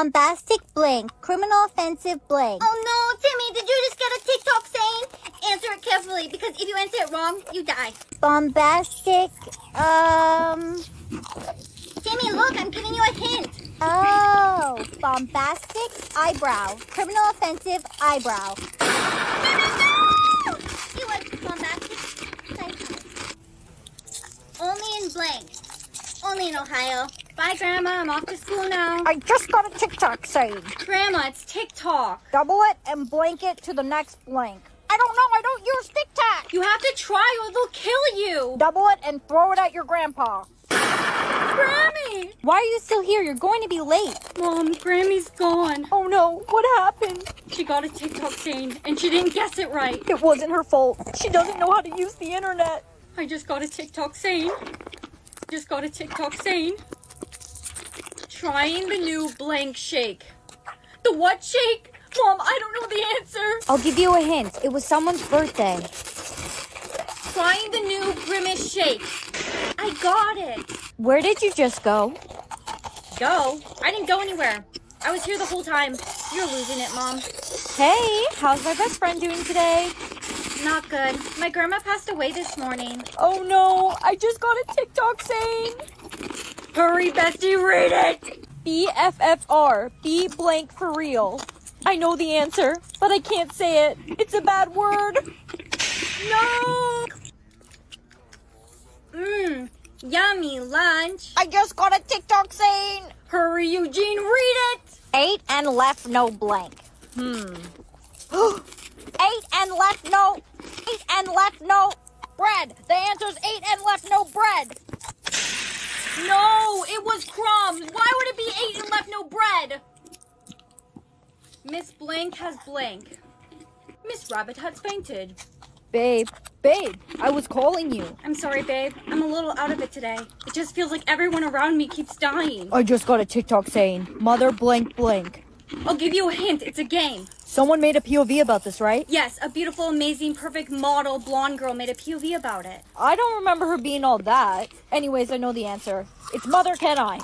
Bombastic blank. Criminal offensive blank. Oh no, Timmy, did you just get a TikTok saying? Answer it carefully because if you answer it wrong, you die. Bombastic, um, Timmy, look, I'm giving you a hint. oh, bombastic eyebrow. Criminal offensive eyebrow. It was bombastic. Psycho. Only in blank. Only in Ohio. Bye, Grandma. I'm off to school now. I just got a TikTok saying. Grandma, it's TikTok. Double it and blank it to the next blank. I don't know, I don't use TikTok. You have to try or they'll kill you. Double it and throw it at your grandpa. Grammy! Why are you still here? You're going to be late. Mom, Grammy's gone. Oh no, what happened? She got a TikTok saying and she didn't guess it right. It wasn't her fault. She doesn't know how to use the internet. I just got a TikTok saying. Just got a TikTok saying. Trying the new blank shake. The what shake? Mom, I don't know the answer. I'll give you a hint. It was someone's birthday. Trying the new grimace shake. I got it. Where did you just go? Go? I didn't go anywhere. I was here the whole time. You're losing it, Mom. Hey, how's my best friend doing today? Not good. My grandma passed away this morning. Oh no, I just got a TikTok saying. Hurry, Bestie, read it. BFFR, be blank for real. I know the answer, but I can't say it. It's a bad word. No! Mmm, yummy lunch. I just got a TikTok saying. Hurry, Eugene, read it. Ate and left no blank. Hmm. ate and left no. Ate and left no bread. The answer's ate and left no bread. No, it was crumbs. Why would it be ate and left no bread? Miss Blank has blank. Miss Rabbit has fainted. Babe, babe, I was calling you. I'm sorry, babe. I'm a little out of it today. It just feels like everyone around me keeps dying. I just got a TikTok saying, Mother blank blank. I'll give you a hint. It's a game. Someone made a POV about this, right? Yes, a beautiful, amazing, perfect model blonde girl made a POV about it. I don't remember her being all that. Anyways, I know the answer. It's Mother Can I.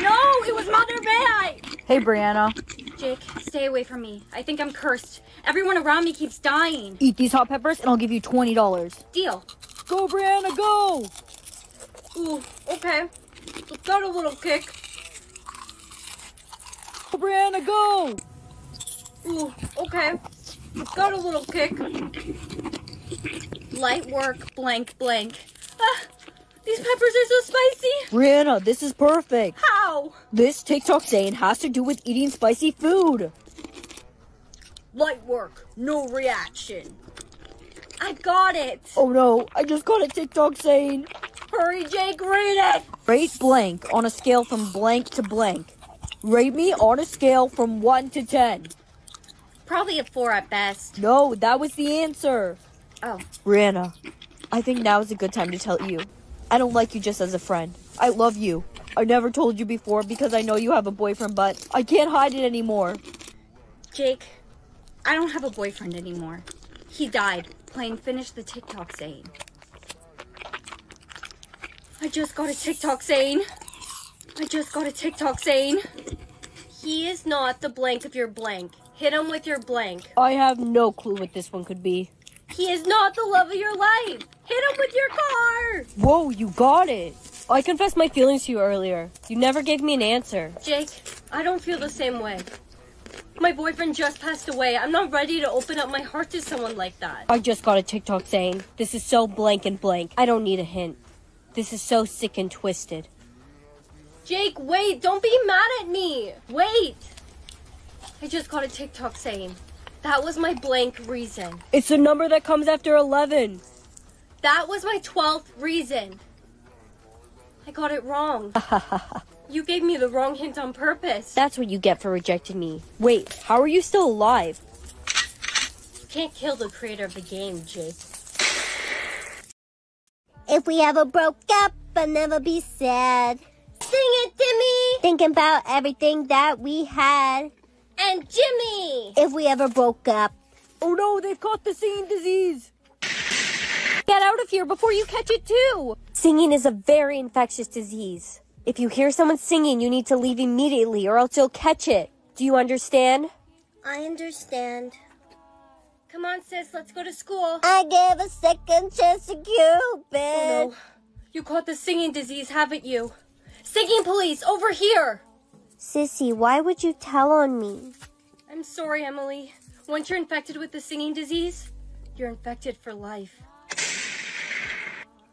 No, it was Mother May Hey, Brianna. Jake, stay away from me. I think I'm cursed. Everyone around me keeps dying. Eat these hot peppers and I'll give you $20. Deal. Go, Brianna, go! Ooh, okay. Got a little kick. Go, Brianna, go! Ooh, okay. Got a little kick. Light work, blank, blank. Ah, these peppers are so spicy. Brianna, this is perfect. How? This TikTok saying has to do with eating spicy food. Light work, no reaction. I got it. Oh no, I just got a TikTok saying, Hurry, Jake, read it. rate blank on a scale from blank to blank. Rate me on a scale from 1 to 10. Probably a four at best. No, that was the answer. Oh, Brianna, I think now is a good time to tell you. I don't like you just as a friend. I love you. I never told you before because I know you have a boyfriend, but I can't hide it anymore. Jake, I don't have a boyfriend anymore. He died playing Finish the TikTok saying. I just got a TikTok saying. I just got a TikTok saying. He is not the blank of your blank. Hit him with your blank. I have no clue what this one could be. He is not the love of your life. Hit him with your car. Whoa, you got it. I confessed my feelings to you earlier. You never gave me an answer. Jake, I don't feel the same way. My boyfriend just passed away. I'm not ready to open up my heart to someone like that. I just got a TikTok saying, This is so blank and blank. I don't need a hint. This is so sick and twisted. Jake, wait, don't be mad at me. Wait. I just got a TikTok saying, that was my blank reason. It's the number that comes after 11. That was my 12th reason. I got it wrong. you gave me the wrong hint on purpose. That's what you get for rejecting me. Wait, how are you still alive? You Can't kill the creator of the game, Jake. If we ever broke up, I'll never be sad. Sing it, Timmy! Thinking about everything that we had. And Jimmy! If we ever broke up. Oh no, they've caught the singing disease. Get out of here before you catch it too. Singing is a very infectious disease. If you hear someone singing, you need to leave immediately or else you'll catch it. Do you understand? I understand. Come on, sis, let's go to school. I gave a second chance to Cupid. Oh no. You caught the singing disease, haven't you? Singing police, over here! Sissy, why would you tell on me? I'm sorry, Emily. Once you're infected with the singing disease, you're infected for life.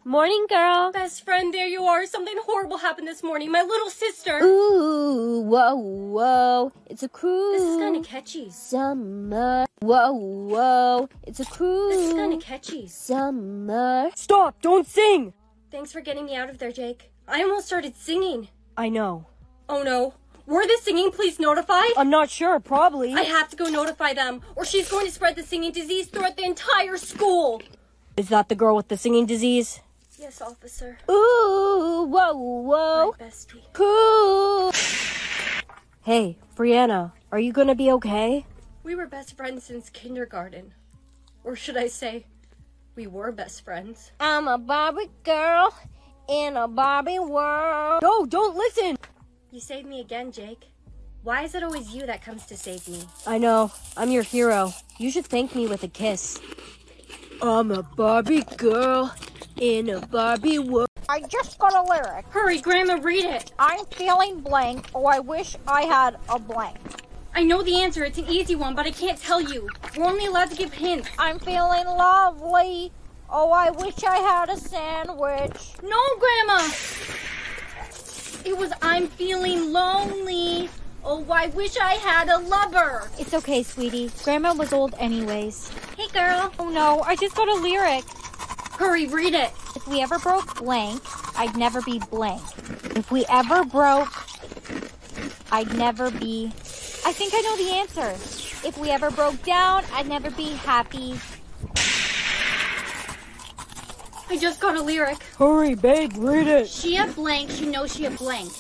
Morning, girl. Best friend, there you are. Something horrible happened this morning. My little sister. Ooh, whoa, whoa. It's a cruise. This is kind of catchy. Summer. Whoa, whoa. It's a cruise. This is kind of catchy. Summer. Stop! Don't sing! Thanks for getting me out of there, Jake. I almost started singing. I know. Oh no. Were the singing police notified? I'm not sure, probably. I have to go notify them, or she's going to spread the singing disease throughout the entire school. Is that the girl with the singing disease? Yes, officer. Ooh, whoa, whoa. My bestie. Cool. Hey, Brianna, are you gonna be okay? We were best friends since kindergarten. Or should I say, we were best friends. I'm a Barbie girl in a Barbie world. No, don't listen! You saved me again, Jake. Why is it always you that comes to save me? I know, I'm your hero. You should thank me with a kiss. I'm a Barbie girl in a Barbie world. I just got a lyric. Hurry, Grandma, read it. I'm feeling blank. Oh, I wish I had a blank. I know the answer. It's an easy one, but I can't tell you. We're only allowed to give hints. I'm feeling lovely. Oh, I wish I had a sandwich. No, Grandma! It was I'm feeling lonely. Oh, I wish I had a lover. It's okay, sweetie. Grandma was old anyways. Hey, girl. Oh no, I just got a lyric. Hurry, read it. If we ever broke blank, I'd never be blank. If we ever broke, I'd never be. I think I know the answer. If we ever broke down, I'd never be happy. I just got a lyric. Hurry, babe, read it. She a blank, she knows she a blank.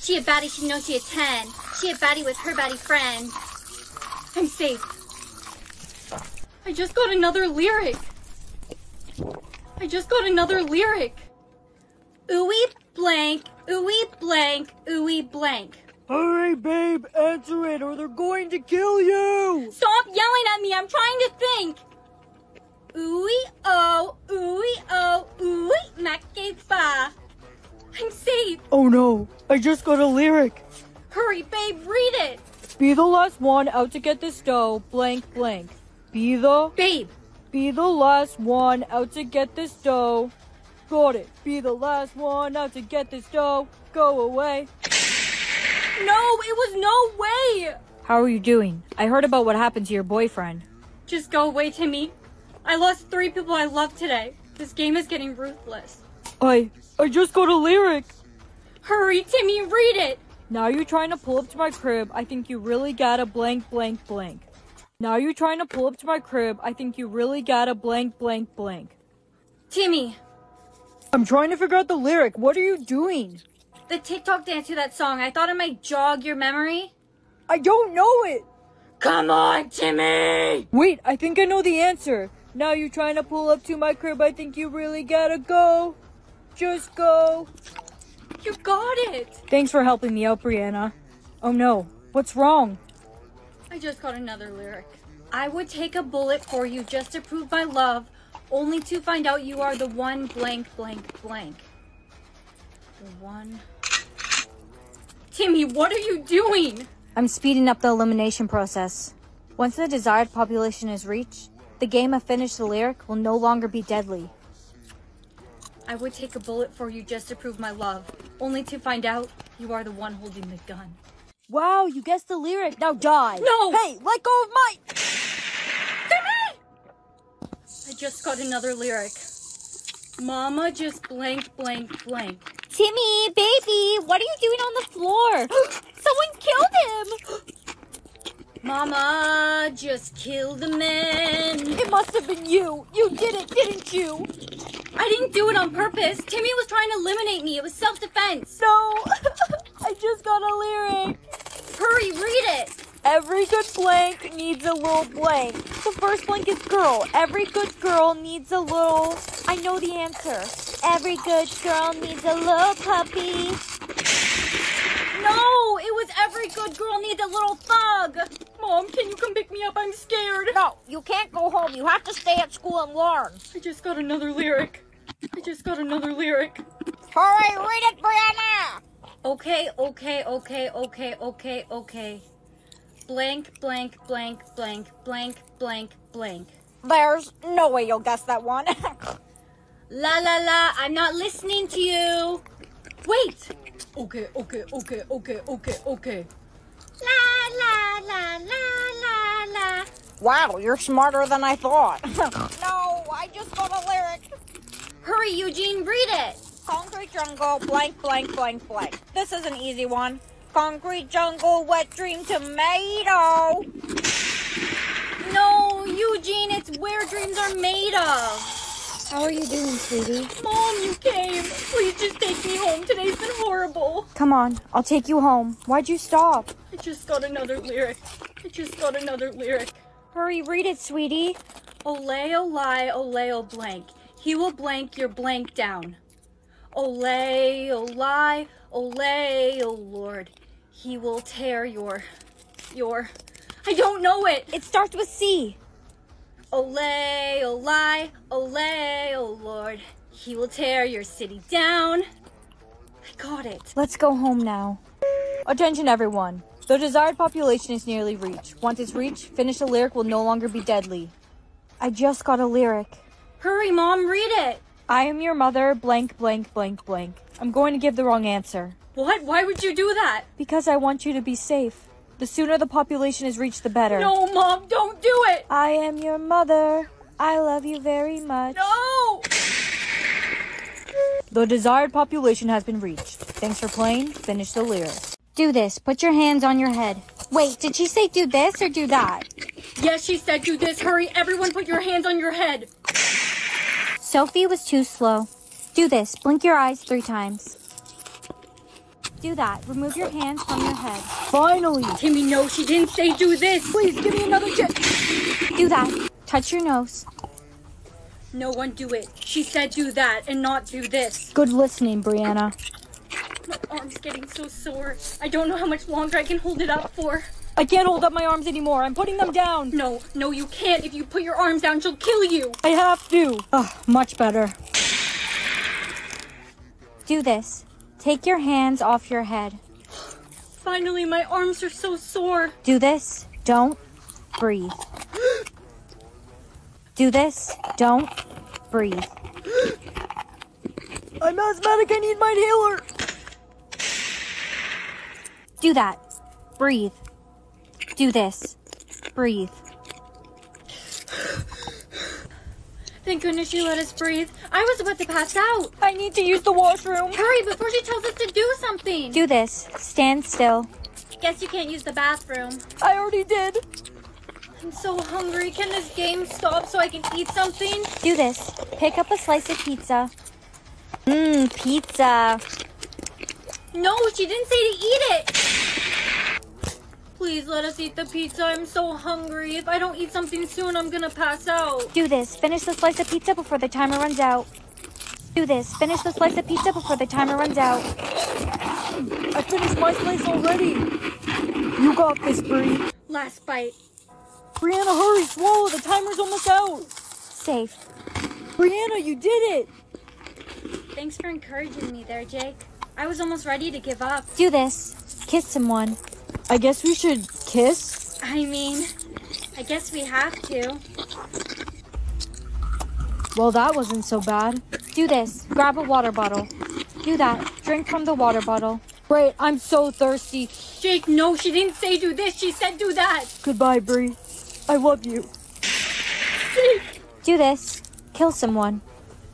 She a baddie, she knows she a 10. She a baddie with her baddie friend. I'm safe. I just got another lyric. I just got another lyric. Ooey blank, ooey blank, ooey blank. Hurry, babe, answer it or they're going to kill you! Stop yelling at me, I'm trying to think. Ooey oh, ooey oh, ooey makeba. I'm safe. Oh no, I just got a lyric. Hurry, babe, read it. Be the last one out to get this dough, blank, blank. Be the, Babe, be the last one out to get this dough. Got it. Be the last one out to get this dough. Go away. no, it was no way. How are you doing? I heard about what happened to your boyfriend. Just go away, Timmy. I lost three people I love today. This game is getting ruthless. I, I just got a lyric. Hurry, Timmy, read it. Now you're trying to pull up to my crib. I think you really gotta blank, blank, blank. Now you're trying to pull up to my crib. I think you really gotta blank, blank, blank. Timmy, I'm trying to figure out the lyric. What are you doing? the TikTok dance to that song, I thought it might jog your memory. I don't know it. Come on, Timmy! Wait, I think I know the answer. Now you're trying to pull up to my crib. I think you really gotta go. Just go. You got it. Thanks for helping me out, Brianna. Oh no, what's wrong? I just got another lyric. I would take a bullet for you just to prove my love, only to find out you are the one blank, blank, blank. The one. Timmy, what are you doing? I'm speeding up the elimination process. Once the desired population is reached, the game of Finish the Lyric will no longer be deadly. I would take a bullet for you just to prove my love, only to find out you are the one holding the gun. Wow, you guessed the lyric. Now die. No! Hey, let go of my. I just got another lyric. Mama just blank, blank, blank. Timmy, baby, what are you doing on the floor? Someone killed him! Mama just killed a man. It must have been you. You did it, didn't you? I didn't do it on purpose. Timmy was trying to eliminate me. It was self-defense. No. I just got a lyric. Hurry, read it. Every good blank needs a little blank. The first blank is girl. Every good girl needs a little. I know the answer. Every good girl needs a little puppy. A little thug. Mom, can you come pick me up? I'm scared. No, you can't go home. You have to stay at school and learn. I just got another lyric. I just got another lyric. Hurry, read it, Brianna! Okay, okay, okay, okay, okay, okay. Blank, blank, blank, blank, blank, blank, blank. There's no way you'll guess that one. La la la, I'm not listening to you. Wait. Okay, okay, okay, okay, okay, okay. La la la la la la. wow, you're smarter than I thought. no, I just got a lyric. Hurry, Eugene, read it. Concrete jungle, blank, blank, blank, blank. This is an easy one. Concrete jungle, wet dream tomato. No, Eugene, it's where dreams are made of. How are you doing, sweetie? Mom, you came. Please just take me home. Today's been horrible. Come on, I'll take you home. Why'd you stop? I just got another lyric. I just got another lyric. Hurry, read it, sweetie. Olay, olay, olay, o blank. He will blank your blank down. Olay, olay, olay, o Lord. He will tear your, your, I don't know it. It starts with C. Olay, olay, olay, o Lord. He will tear your city down. I got it. Let's go home now. Attention, everyone. The desired population is nearly reached. Once it's reached, finish the lyric will no longer be deadly. I just got a lyric. Hurry, Mom, read it. I am your mother, blank, blank, blank, blank. I'm going to give the wrong answer. What? Why would you do that? Because I want you to be safe. The sooner the population is reached, the better. No, Mom, don't do it. I am your mother. I love you very much. No. The desired population has been reached. Thanks for playing. Finish the lyric. Do this. Put your hands on your head. Wait, did she say do this or do that? Yes, she said do this. Hurry, everyone put your hands on your head. Sophie was too slow. Do this. Blink your eyes three times. Do that. Remove your hands from your head. Finally! Timmy, no, she didn't say do this. Please give me another chance. Do that. Touch your nose. No one do it. She said do that and not do this. Good listening, Brianna. My arm's getting so sore. I don't know how much longer I can hold it up for. I can't hold up my arms anymore. I'm putting them down. No, no, you can't. If you put your arms down, she'll kill you. I have to. Ugh, much better. Do this. Take your hands off your head. Finally, my arms are so sore. Do this. Don't breathe. Do this. Don't breathe. I'm asthmatic. I need my inhaler. Do that. Breathe. Do this. Breathe. Thank goodness she let us breathe. I was about to pass out. I need to use the washroom. Hurry before she tells us to do something. Do this. Stand still. Guess you can't use the bathroom. I already did. I'm so hungry. Can this game stop so I can eat something? Do this. Pick up a slice of pizza. Mmm, pizza. No, she didn't say to eat it. Please let us eat the pizza. I'm so hungry. If I don't eat something soon, I'm gonna pass out. Do this. Finish the slice of pizza before the timer runs out. Do this. Finish the slice of pizza before the timer runs out. I finished my slice already. You got this, Brie. Last bite. Brianna, hurry, swallow. The timer's almost out. Safe. Brianna, you did it. Thanks for encouraging me there, Jake. I was almost ready to give up. Do this. Kiss someone. I guess we should kiss. I mean, I guess we have to. Well, that wasn't so bad. Do this. Grab a water bottle. Do that. Drink from the water bottle. Great, I'm so thirsty. Jake, no, she didn't say do this. She said do that. Goodbye, Brie. I love you. Jake. Do this. Kill someone.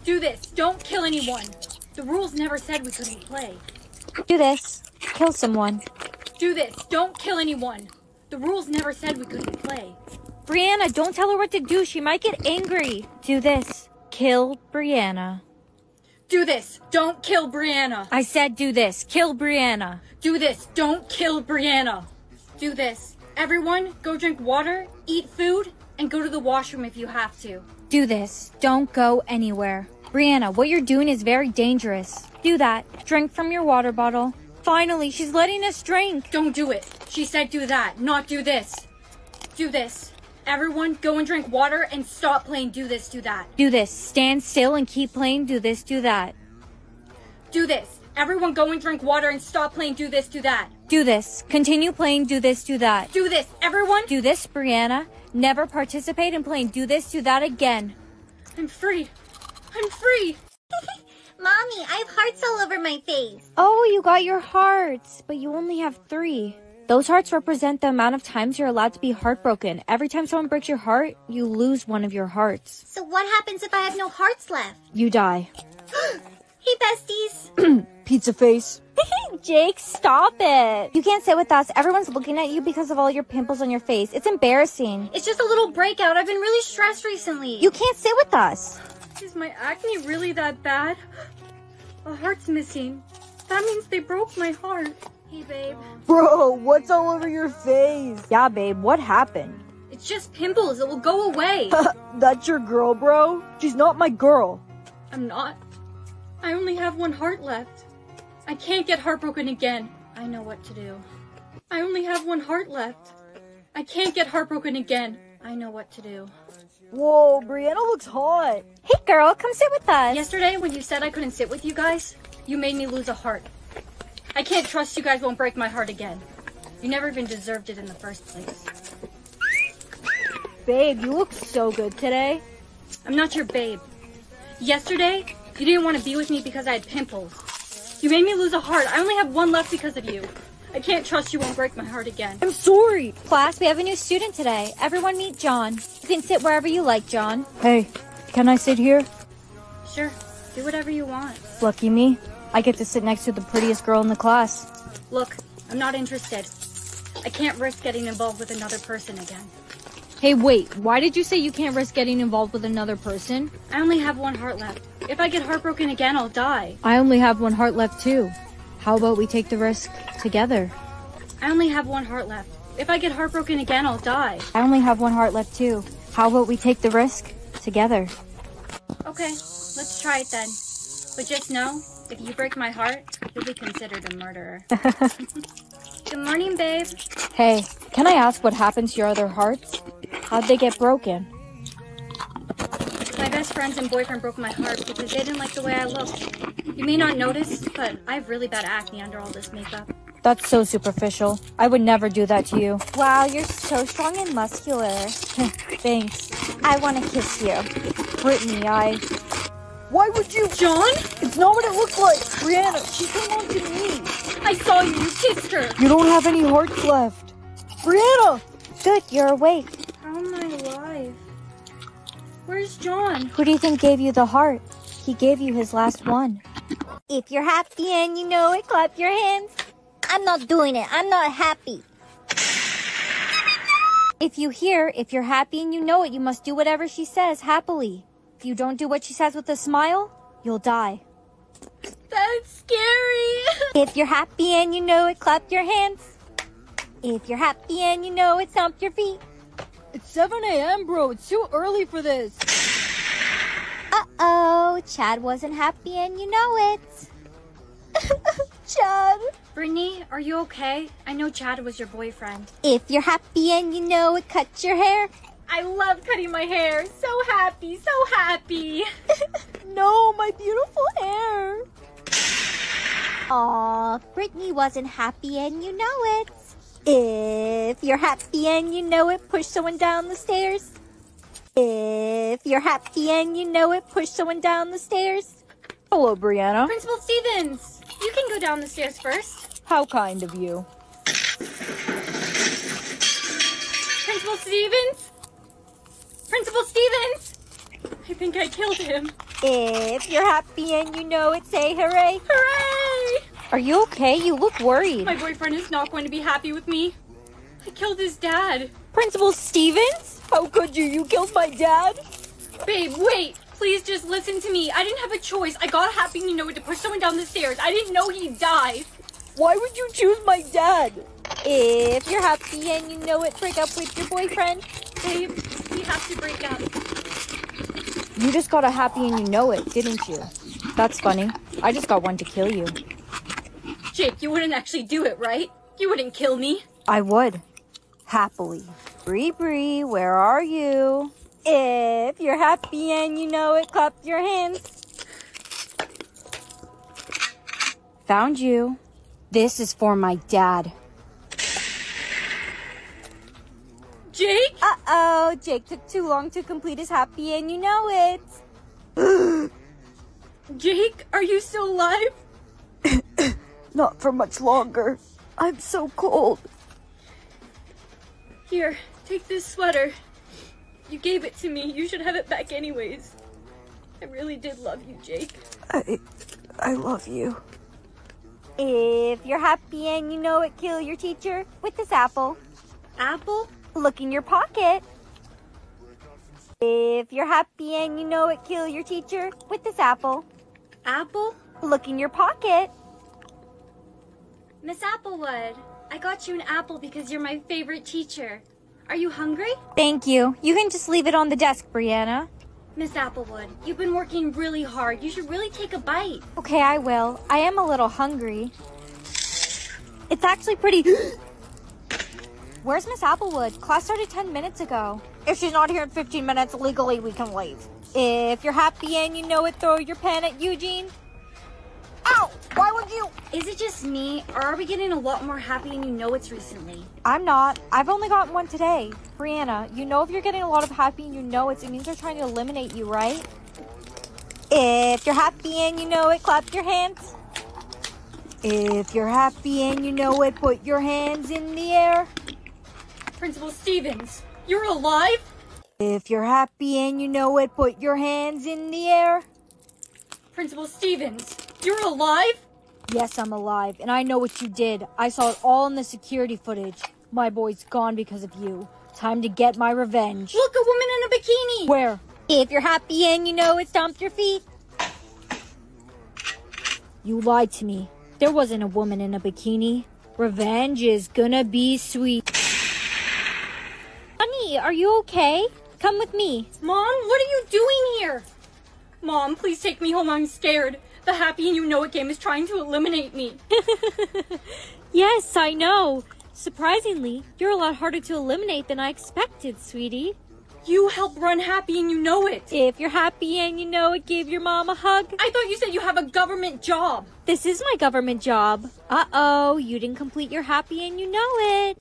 Do this. Don't kill anyone. The rules never said we couldn't play. Do this. Kill someone. Do this. Don't kill anyone. The rules never said we couldn't play. Brianna, don't tell her what to do. She might get angry. Do this. Kill Brianna. Do this. Don't kill Brianna. I said do this. Kill Brianna. Do this. Don't kill Brianna. Do this. Everyone, go drink water, eat food, and go to the washroom if you have to. Do this. Don't go anywhere. Brianna, what you're doing is very dangerous. Do that. Drink from your water bottle. Finally, she's letting us drink. Don't do it. She said do that, not do this. Do this. Everyone, go and drink water and stop playing do this, do that. Do this. Stand still and keep playing. Do this, do that. Do this. Everyone, go and drink water and stop playing do this, do that. Do this. Continue playing. Do this, do that. Do this. Everyone, Do this, Brianna. Never participate in playing do this, do that again. I'm free. I'm free. Mommy, I have hearts all over my face. Oh, you got your hearts, but you only have three. Those hearts represent the amount of times you're allowed to be heartbroken. Every time someone breaks your heart, you lose one of your hearts. So what happens if I have no hearts left? You die. Hey, besties. Pizza face. Jake, stop it. You can't sit with us. Everyone's looking at you because of all your pimples on your face. It's embarrassing. It's just a little breakout. I've been really stressed recently. You can't sit with us. Is my acne really that bad? A heart's missing. That means they broke my heart. Hey, babe. Bro, what's all over your face? Yeah, babe, what happened? It's just pimples. It will go away. That's your girl, bro? She's not my girl. I'm not. I only have one heart left. I can't get heartbroken again. I know what to do. I only have one heart left. I can't get heartbroken again. I know what to do. Whoa, Brianna looks hot. Hey, girl, come sit with us. Yesterday, when you said I couldn't sit with you guys, you made me lose a heart. I can't trust you guys won't break my heart again. You never even deserved it in the first place. Babe, you look so good today. I'm not your babe. Yesterday, you didn't want to be with me because I had pimples. You made me lose a heart. I only have one left because of you. I can't trust you won't break my heart again. I'm sorry. Class, we have a new student today. Everyone meet John. You can sit wherever you like, John. Hey, can I sit here? Sure, do whatever you want. Lucky me. I get to sit next to the prettiest girl in the class. Look, I'm not interested. I can't risk getting involved with another person again. Hey, wait, why did you say you can't risk getting involved with another person? I only have one heart left. If I get heartbroken again, I'll die. I only have one heart left, too. How about we take the risk together? I only have one heart left. If I get heartbroken again, I'll die. I only have one heart left, too. How about we take the risk together? Okay, let's try it then. But just know, if you break my heart, you'll be considered a murderer. Good morning, babe. Hey, can I ask what happened to your other hearts? How'd they get broken? My best friends and boyfriend broke my heart because they didn't like the way I looked. You may not notice, but I have really bad acne under all this makeup. That's so superficial. I would never do that to you. Wow, you're so strong and muscular. Thanks. I want to kiss you. Brittany, I. Why would you? John? It's not what it looked like. Brianna, she came on to me. I saw you. You kissed her. You don't have any hearts left. Brianna! Good, you're awake. Oh How am I alive? Where's John? Who do you think gave you the heart? He gave you his last one. If you're happy and you know it, clap your hands. I'm not doing it. I'm not happy. If you hear, if you're happy and you know it, you must do whatever she says happily. If you don't do what she says with a smile, you'll die. That's scary. If you're happy and you know it, clap your hands. If you're happy and you know it, stomp your feet. It's 7 a.m., bro. It's too early for this. Uh-oh, Chad wasn't happy and you know it. Chad. Brittany, are you okay? I know Chad was your boyfriend. If you're happy and you know it, cut your hair. I love cutting my hair. So happy, so happy. No, my beautiful hair. Aw, Brittany wasn't happy and you know it. If you're happy and you know it, push someone down the stairs. If you're happy and you know it, push someone down the stairs. Hello, Brianna. Principal Stevens, you can go down the stairs first. How kind of you. Principal Stevens? Principal Stevens? I think I killed him. If you're happy and you know it, say hooray. Hooray! Are you okay? You look worried. My boyfriend is not going to be happy with me. I killed his dad. Principal Stevens? How could you? You killed my dad? Babe, wait. Please just listen to me. I didn't have a choice. I got happy and you know it to push someone down the stairs. I didn't know he'd die. Why would you choose my dad? If you're happy and you know it, break up with your boyfriend. Babe, we have to break up. You just got a happy and you know it, didn't you? That's funny. I just got one to kill you. Jake, you wouldn't actually do it, right? You wouldn't kill me. I would. Happily. Bree Bree, where are you? If you're happy and you know it, clap your hands. Found you. This is for my dad. Jake? Uh oh, Jake took too long to complete his happy and you know it. Jake, are you still alive? Not for much longer. I'm so cold. Here, take this sweater. You gave it to me. You should have it back anyways. I really did love you, Jake. I I love you. If you're happy and you know it, kill your teacher with this apple. Apple? Look in your pocket. If you're happy and you know it, kill your teacher with this apple. Apple? Look in your pocket. Miss Applewood, I got you an apple because you're my favorite teacher. Are you hungry? Thank you. You can just leave it on the desk, Brianna. Miss Applewood, you've been working really hard. You should really take a bite. Okay, I will. I am a little hungry. It's actually pretty. Where's Miss Applewood? Class started 10 minutes ago. If she's not here in 15 minutes, legally we can leave. If you're happy and you know it, throw your pen at Eugene. Ow! Why would you? Is it just me, or are we getting a lot more happy and you know it's recently? I'm not. I've only gotten one today. Brianna, you know if you're getting a lot of happy and you know it, it means they're trying to eliminate you, right? If you're happy and you know it, clap your hands. If you're happy and you know it, put your hands in the air. Principal Stevens, you're alive? If you're happy and you know it, put your hands in the air. Principal Stevens, you're alive? Yes, I'm alive, and I know what you did. I saw it all in the security footage. My boy's gone because of you. Time to get my revenge. Look, a woman in a bikini! Where? If you're happy and you know it, stomp your feet. You lied to me. There wasn't a woman in a bikini. Revenge is gonna be sweet. Honey, are you okay? Come with me. Mom, what are you doing here? Mom, please take me home. I'm scared. The Happy and You Know It game is trying to eliminate me. Yes, I know. Surprisingly, you're a lot harder to eliminate than I expected, sweetie. You help run Happy and You Know It. If you're happy and you know it, give your mom a hug. I thought you said you have a government job. This is my government job. Uh oh, you didn't complete your happy and you know it.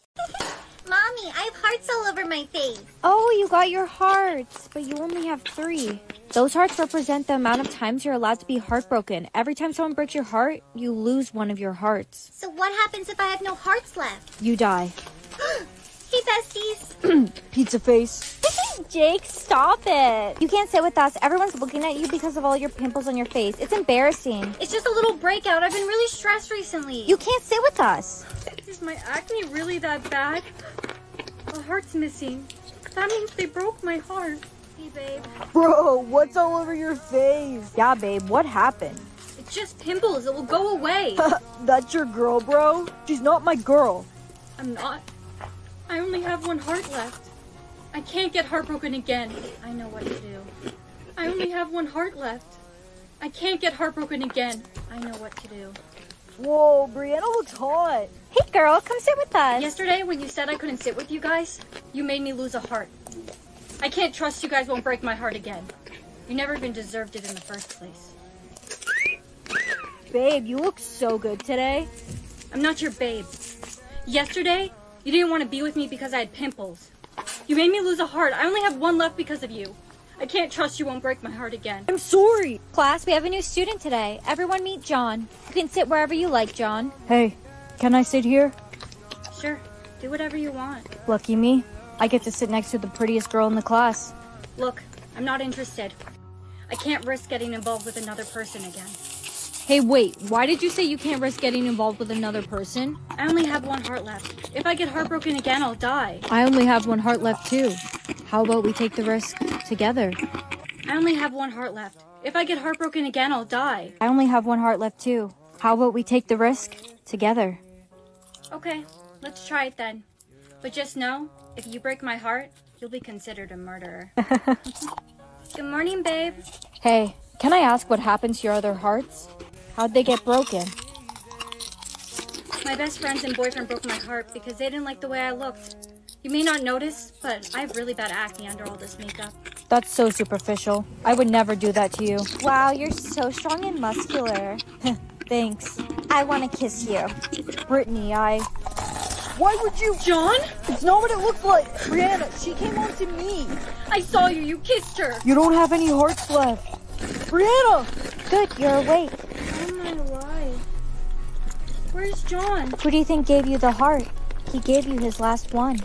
Mommy, I have hearts all over my face. Oh, you got your hearts, but you only have three. Those hearts represent the amount of times you're allowed to be heartbroken. Every time someone breaks your heart, you lose one of your hearts. So what happens if I have no hearts left? You die. Hey, besties. Pizza face. Jake, stop it. You can't sit with us. Everyone's looking at you because of all your pimples on your face. It's embarrassing. It's just a little breakout. I've been really stressed recently. You can't sit with us. Is my acne really that bad? My heart's missing. That means they broke my heart. Hey, babe. Bro, what's all over your face? Yeah, babe, what happened? It's just pimples. It will go away. That's your girl, bro? She's not my girl. I'm not. I only have one heart left. I can't get heartbroken again. I know what to do. I only have one heart left. I can't get heartbroken again. I know what to do. Whoa, Brianna looks hot. Hey, girl, come sit with us. Yesterday, when you said I couldn't sit with you guys, you made me lose a heart. I can't trust you guys won't break my heart again. You never even deserved it in the first place. Babe, you look so good today. I'm not your babe. Yesterday, you didn't want to be with me because I had pimples. You made me lose a heart. I only have one left because of you. I can't trust you won't break my heart again. I'm sorry. Class, we have a new student today. Everyone meet John. You can sit wherever you like, John. Hey, can I sit here? Sure, do whatever you want. Lucky me. I get to sit next to the prettiest girl in the class. Look, I'm not interested. I can't risk getting involved with another person again. Hey, wait, why did you say you can't risk getting involved with another person? I only have one heart left. If I get heartbroken again, I'll die. I only have one heart left, too. How about we take the risk together? I only have one heart left. If I get heartbroken again, I'll die. I only have one heart left, too. How about we take the risk together? Okay, let's try it then. But just know, if you break my heart, you'll be considered a murderer. Good morning, babe. Hey, can I ask what happened to your other hearts? How'd they get broken? My best friends and boyfriend broke my heart because they didn't like the way I looked. You may not notice, but I have really bad acne under all this makeup. That's so superficial. I would never do that to you. Wow, you're so strong and muscular. Thanks. I want to kiss you. Brittany, I. Why would you? John? It's not what it looked like. Brianna, she came on to me. I saw you. You kissed her. You don't have any hearts left. Brianna! Good, you're awake. Where's John? Who do you think gave you the heart? He gave you his last one.